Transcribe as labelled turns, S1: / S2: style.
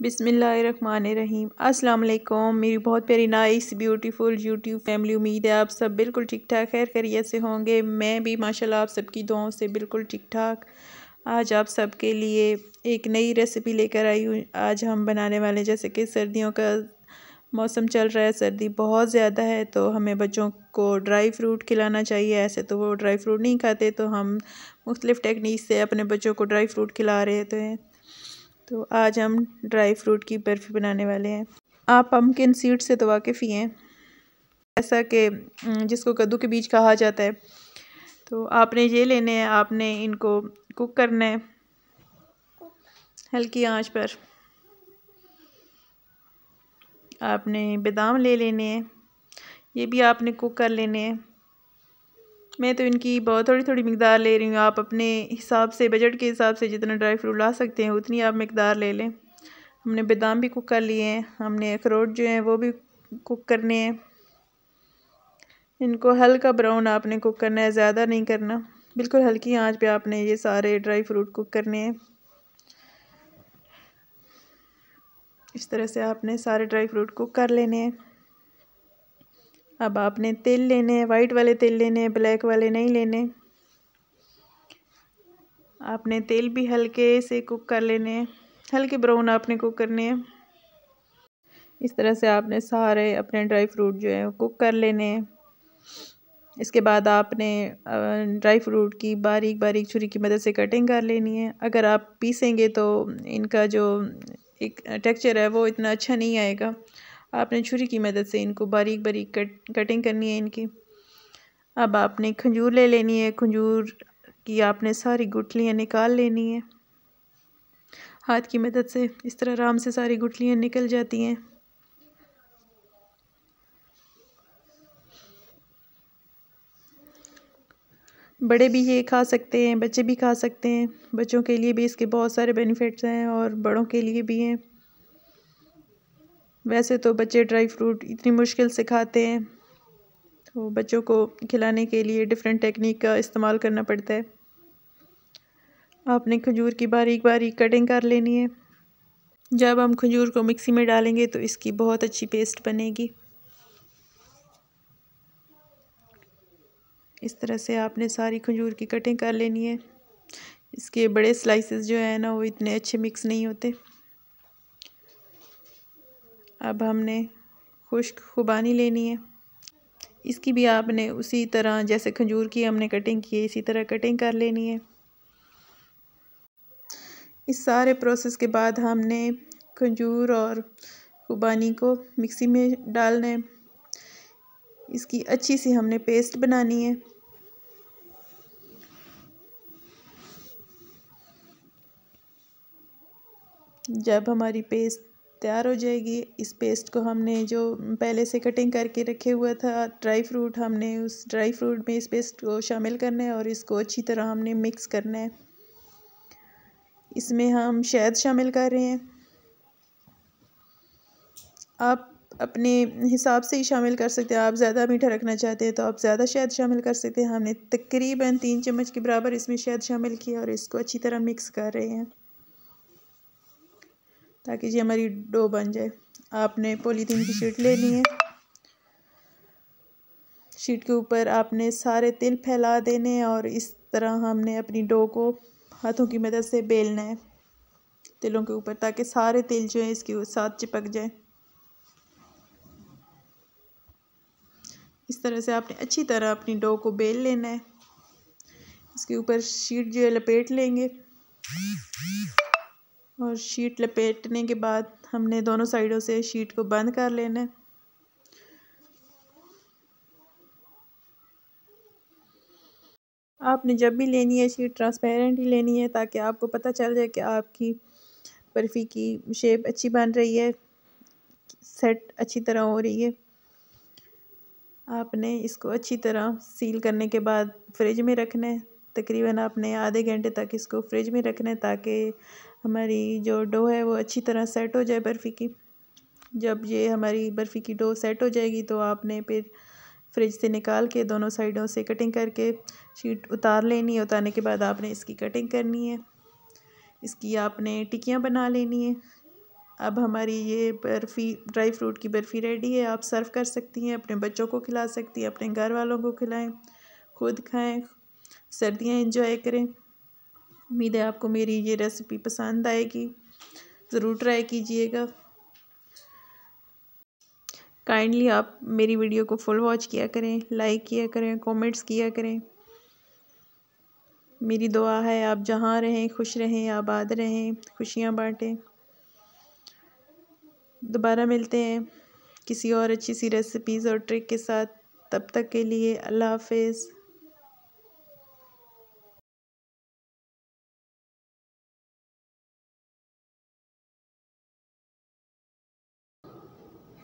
S1: बिसमीम अस्सलाम मेरी बहुत प्यारी नाइस ब्यूटीफुल यूट्यूब फैमिली उम्मीद है आप सब बिल्कुल ठीक ठाक खैर खैरियत से होंगे। मैं भी, माशाल्लाह, आप सबकी दुआओं से बिल्कुल ठीक ठाक। आज आप सबके लिए एक नई रेसिपी लेकर आई हूँ। आज हम बनाने वाले जैसे कि सर्दियों का मौसम चल रहा है, सर्दी बहुत ज़्यादा है तो हमें बच्चों को ड्राई फ्रूट खिलाना चाहिए। ऐसे तो वो ड्राई फ्रूट नहीं खाते तो हम मुख्तलिफ़ टेक्निक से अपने बच्चों को ड्राई फ्रूट खिला रहे थे तो आज हम ड्राई फ्रूट की बर्फ़ी बनाने वाले हैं। आप पम्पकिन सीड से तो वाकिफ़ ही हैं ऐसा कि जिसको कद्दू के बीज कहा जाता है। तो आपने ये लेने हैं, आपने इनको कुक करना है। हल्की आँच पर। आपने बादाम ले लेने हैं। ये भी आपने कुक कर लेने हैं। मैं तो इनकी बहुत थोड़ी थोड़ी मकदार ले रही हूँ। आप अपने हिसाब से, बजट के हिसाब से जितना ड्राई फ्रूट ला सकते हैं, उतनी आप मकदार ले लें। हमने बादाम भी कुक कर लिए हैं। हमने अखरोट जो हैं, वो भी कुक करने हैं। इनको हल्का ब्राउन आपने कुक करना है, ज़्यादा नहीं करना। बिल्कुल हल्की आँच पे आपने ये सारे ड्राई फ्रूट कुक करने हैं। इस तरह से आपने सारे ड्राई फ्रूट कुक कर लेने हैं। अब आपने तेल लेने हैं वाइट वाले तेल लेने हैं ब्लैक वाले नहीं लेने आपने तेल भी हल्के से कुक कर लेने हैं। हल्के ब्राउन आपने कुक करने हैं। इस तरह से आपने सारे अपने ड्राई फ्रूट जो है कुक कर लेने हैं। इसके बाद आपने ड्राई फ्रूट की बारीक बारीक छुरी की मदद से कटिंग कर लेनी है। अगर आप पीसेंगे तो इनका जो एक टेक्सचर है, वो इतना अच्छा नहीं आएगा। आपने छुरी की मदद से इनको बारीक बारीक कट, कटिंग करनी है इनकी। अब आपने खजूर ले लेनी है। खजूर की आपने सारी गुठलियाँ निकाल लेनी है। हाथ की मदद से इस तरह आराम से सारी गुठलियाँ निकल जाती हैं। बड़े भी ये खा सकते हैं, बच्चे भी खा सकते हैं। बच्चों के लिए भी इसके बहुत सारे बेनिफिट्स हैं और बड़ों के लिए भी हैं। वैसे तो बच्चे ड्राई फ्रूट इतनी मुश्किल से खाते हैं। तो बच्चों को खिलाने के लिए डिफरेंट टेक्निक का इस्तेमाल करना पड़ता है। आपने खजूर की बारीक बारीक कटिंग कर लेनी है। जब हम खजूर को मिक्सी में डालेंगे तो इसकी बहुत अच्छी पेस्ट बनेगी। इस तरह से आपने सारी खजूर की कटिंग कर लेनी है। इसके बड़े स्लाइसेस जो है ना, वो इतने अच्छे मिक्स नहीं होते। अब हमने खुश्क खुबानी लेनी है। इसकी भी आपने उसी तरह, जैसे खजूर की हमने कटिंग की है, इसी तरह कटिंग कर लेनी है। इस सारे प्रोसेस के बाद हमने खजूर और खुबानी को मिक्सी में डालना है। इसकी अच्छी सी हमने पेस्ट बनानी है। जब हमारी पेस्ट तैयार हो जाएगी। इस पेस्ट को हमने जो पहले से कटिंग करके रखे हुआ था ड्राई फ्रूट हमने उस ड्राई फ्रूट में इस पेस्ट को शामिल करना है और इसको अच्छी तरह हमने मिक्स करना है। इसमें हम शहद शामिल कर रहे हैं। आप अपने हिसाब से ही शामिल कर सकते हैं। आप ज़्यादा मीठा रखना चाहते हैं तो आप ज़्यादा शहद शामिल कर सकते हैं। हमने तकरीबन तीन चम्मच के बराबर इसमें शहद शामिल किया और इसको अच्छी तरह मिक्स कर रहे हैं। ताकि ये हमारी डो बन जाए। आपने पॉलीथीन की शीट लेनी है। शीट के ऊपर आपने सारे तिल फैला देने और इस तरह हमने अपनी डो को हाथों की मदद से बेलना है तिलों के ऊपर, ताकि सारे तिल जो हैं इसके साथ चिपक जाए। इस तरह से आपने अच्छी तरह अपनी डो को बेल लेना है। इसके ऊपर शीट जो है लपेट लेंगे। और शीट लपेटने के बाद हमने दोनों साइडों से शीट को बंद कर लेना है। आपने जब भी लेनी है शीट ट्रांसपेरेंट ही लेनी है ताकि आपको पता चल जाए कि आपकी बर्फ़ी की शेप अच्छी बन रही है सेट अच्छी तरह हो रही है। आपने इसको अच्छी तरह सील करने के बाद फ्रिज में रखना है। तकरीबन आपने आधे घंटे तक इसको फ्रिज में रखना है ताकि हमारी जो डो है वो अच्छी तरह सेट हो जाए बर्फ़ी की। जब ये हमारी बर्फ़ी की डो सेट हो जाएगी तो आपने फिर फ्रिज से निकाल के दोनों साइडों से कटिंग करके शीट उतार लेनी है। उतारने के बाद आपने इसकी कटिंग करनी है। इसकी आपने टिकियाँ बना लेनी है। अब हमारी ये बर्फ़ी ड्राई फ्रूट की बर्फ़ी रेडी है। आप सर्व कर सकती हैं, अपने बच्चों को खिला सकती हैं, अपने घर वालों को खिलाएँ, खुद खाएँ, सर्दियाँ इंजॉय करें। उम्मीद है आपको मेरी ये रेसिपी पसंद आएगी। ज़रूर ट्राई कीजिएगा। काइंडली आप मेरी वीडियो को फुल वॉच किया करें लाइक किया करें कमेंट्स किया करें। मेरी दुआ है आप जहाँ रहें, खुश रहें, आबाद रहें, खुशियाँ बांटें। दोबारा मिलते हैं किसी और अच्छी सी रेसिपीज़ और ट्रिक के साथ। तब तक के लिए अल्लाह हाफिज़।